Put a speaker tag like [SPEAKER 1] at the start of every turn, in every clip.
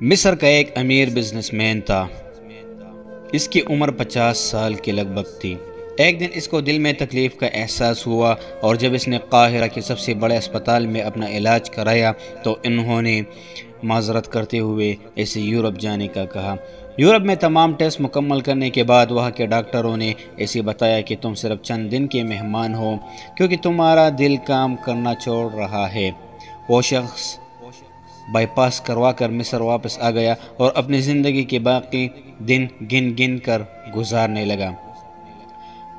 [SPEAKER 1] मिस्र का एक अमीर बिजनेसमैन था। इसकी उम्र पचास साल के लगभग थी। एक दिन इसको दिल में तकलीफ़ का एहसास हुआ और जब इसने काहिरा के सबसे बड़े अस्पताल में अपना इलाज कराया तो इन्होंने माजरत करते हुए इसे यूरोप जाने का कहा। यूरोप में तमाम टेस्ट मुकम्मल करने के बाद वहाँ के डॉक्टरों ने इसे बताया कि तुम सिर्फ़ चंद दिन के मेहमान हो, क्योंकि तुम्हारा दिल काम करना छोड़ रहा है। वो शख्स बाईपास करवा कर मिस्र वापस आ गया और अपनी ज़िंदगी के बाकी दिन गिन गिन कर गुजारने लगा।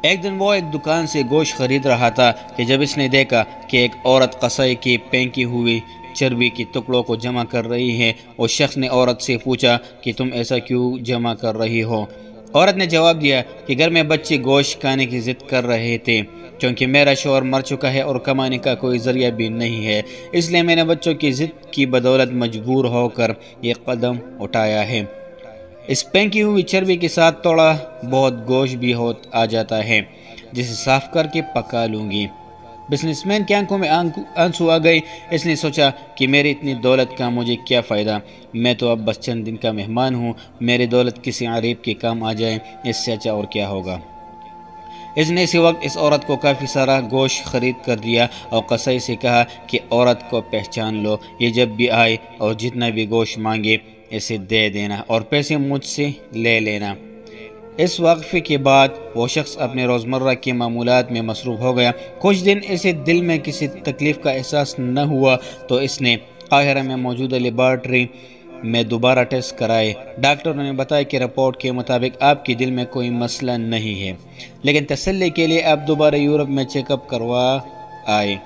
[SPEAKER 1] एक दिन वो एक दुकान से गोश्त खरीद रहा था कि जब इसने देखा कि एक औरत कसाई की पेंकी हुई चर्बी के टुकड़ों को जमा कर रही है और शख्स ने औरत से पूछा कि तुम ऐसा क्यों जमा कर रही हो? औरत ने जवाब दिया कि घर में बच्चे गोश्त खाने की ज़िद कर रहे थे, क्योंकि मेरा शोर मर चुका है और कमाने का कोई ज़रिया भी नहीं है। इसलिए मैंने बच्चों की ज़िद की बदौलत मजबूर होकर ये कदम उठाया है। इस पेंकी हुई चर्बी के साथ थोड़ा बहुत गोश्त भी हो, आ जाता है, जिसे साफ़ करके पका लूँगी। बिजनेसमैन की आँखों में आँसू आ गए, इसने सोचा कि मेरी इतनी दौलत का मुझे क्या फ़ायदा? मैं तो अब बस चंद दिन का मेहमान हूँ, मेरी दौलत किसी गरीब के काम आ जाए, इससे अच्छा और क्या होगा? इसने इसी वक्त इस औरत को काफ़ी सारा गोश्त ख़रीद कर दिया और कसाई से कहा कि औरत को पहचान लो, ये जब भी आए और जितना भी गोश्त मांगे, इसे दे देना और पैसे मुझसे ले लेना। इस वक्फे के बाद वो शख्स अपने रोज़मर्रा के मामूलत में मसरूफ़ हो गया। कुछ दिन इसे दिल में किसी तकलीफ़ का एहसास न हुआ तो इसने काहिरा में मौजूद लेबार्ट्री में दोबारा टेस्ट कराए। डॉक्टरों ने बताया कि रिपोर्ट के मुताबिक आपके दिल में कोई मसला नहीं है, लेकिन तसल्ली के लिए आप दोबारा यूरोप में चेकअप करवा आए।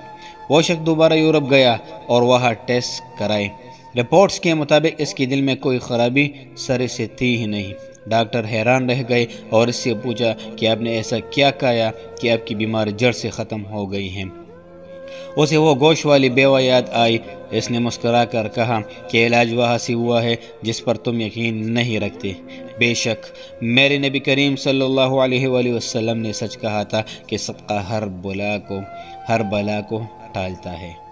[SPEAKER 1] वो शख्स दोबारा यूरोप गया और वहाँ टेस्ट कराए। रिपोर्ट्स के मुताबिक इसके दिल में कोई ख़राबी सर से थी ही नहीं। डॉक्टर हैरान रह गए और इससे पूछा कि आपने ऐसा क्या कहा कि आपकी बीमारी जड़ से ख़त्म हो गई है। उसे वो गोश वाली बेवा याद आई। इसने मुस्करा कर कहा कि इलाज वहाँ से हुआ है जिस पर तुम यकीन नहीं रखते? बेशक, मेरे नबी करीम सल्लल्लाहु अलैहि वसल्लम ने सच कहा था कि सबका हर बुला को, हर बला को टालता है।